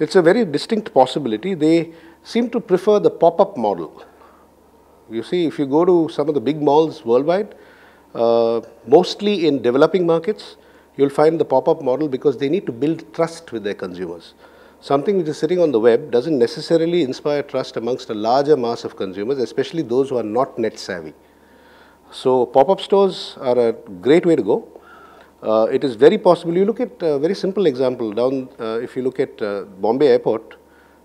It's a very distinct possibility. They seem to prefer the pop-up model. You see, if you go to some of the big malls worldwide, uh, mostly in developing markets, you'll find the pop-up model because they need to build trust with their consumers. Something which is sitting on the web doesn't necessarily inspire trust amongst a larger mass of consumers, especially those who are not net savvy. So pop-up stores are a great way to go. Uh, it is very possible. You look at a very simple example down. Uh, if you look at uh, Bombay Airport,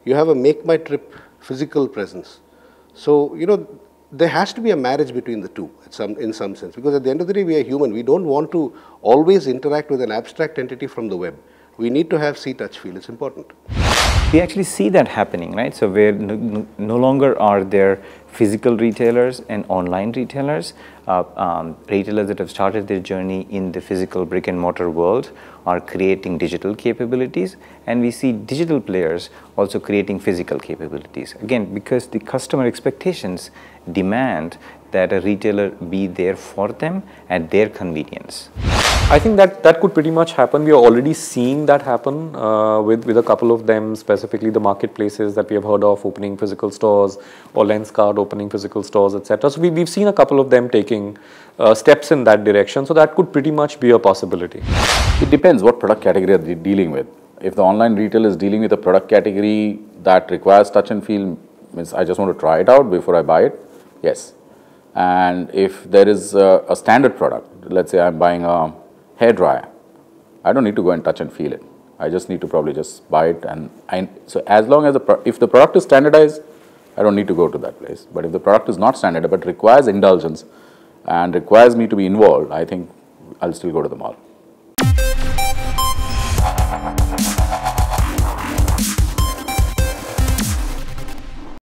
you have a MakeMyTrip physical presence. So you know there has to be a marriage between the two some, in some sense because at the end of the day we are human. We don't want to always interact with an abstract entity from the web. We need to have see, touch, feel. It's important. We actually see that happening, right? So where no, no longer are there physical retailers and online retailers. Uh, um, retailers that have started their journey in the physical brick and mortar world are creating digital capabilities and we see digital players also creating physical capabilities. Again, because the customer expectations demand that a retailer be there for them at their convenience. I think that that could pretty much happen. We are already seeing that happen uh, with, with a couple of them, specifically the marketplaces that we have heard of opening physical stores or Lenskart opening physical stores, etc. So we, we've seen a couple of them taking uh, steps in that direction. So that could pretty much be a possibility. It depends what product category are they dealing with. If the online retail is dealing with a product category that requires touch and feel, means I just want to try it out before I buy it, yes. And if there is a, a standard product, let's say I'm buying a hair dryer, I don't need to go and touch and feel it. I just need to probably just buy it and I, so as long as the if the product is standardized, I don't need to go to that place. But if the product is not standard but requires indulgence and requires me to be involved, I think I'll still go to the mall.